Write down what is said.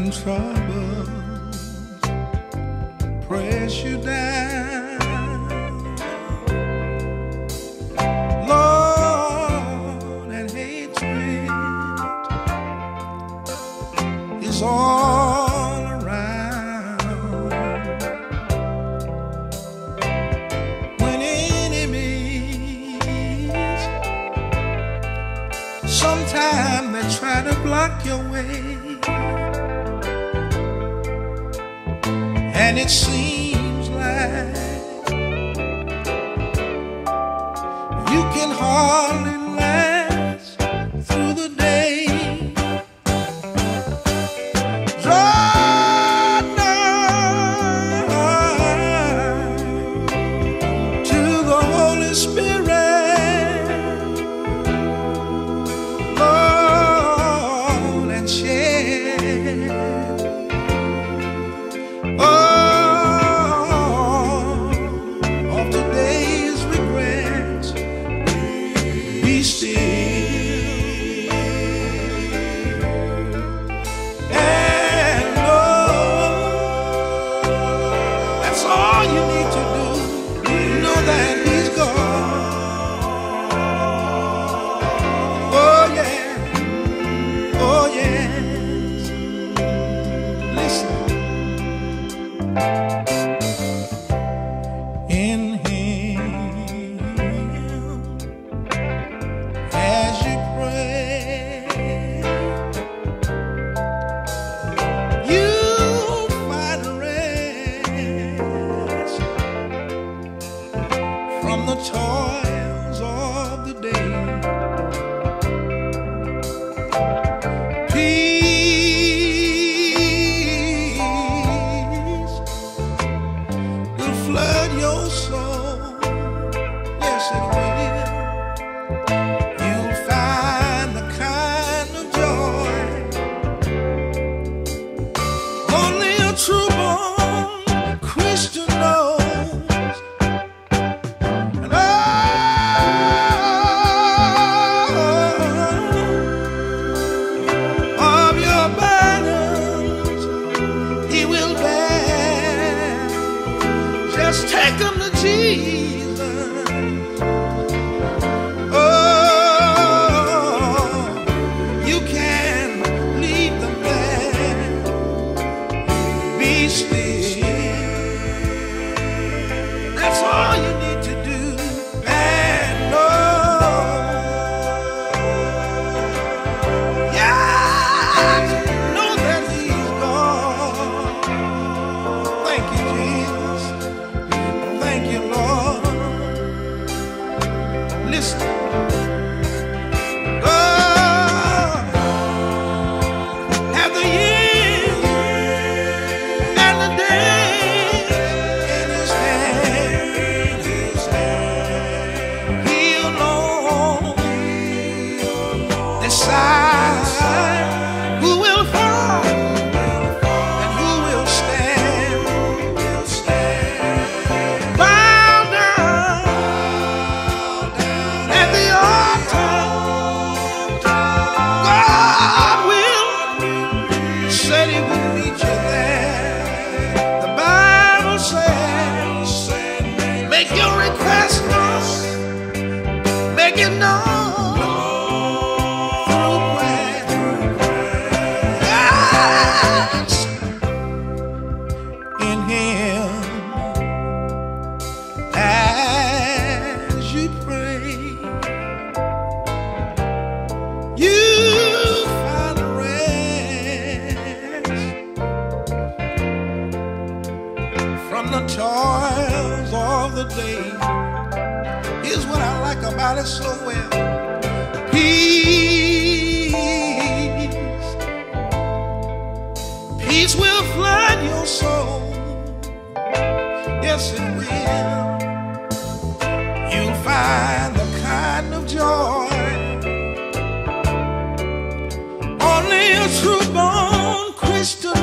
when troubles press you down. Lord, and hatred is all around. When enemies sometimes they try to block your way. And it seems like you can hardly last through the day. Nigh to the Holy Spirit, the toils Just take them to Jesus. Oh, you can leave them there. Be still. Toils of the day. Here's what I like about it so well. Peace, peace will flood your soul. Yes, it will. You'll find the kind of joy only a true born Christian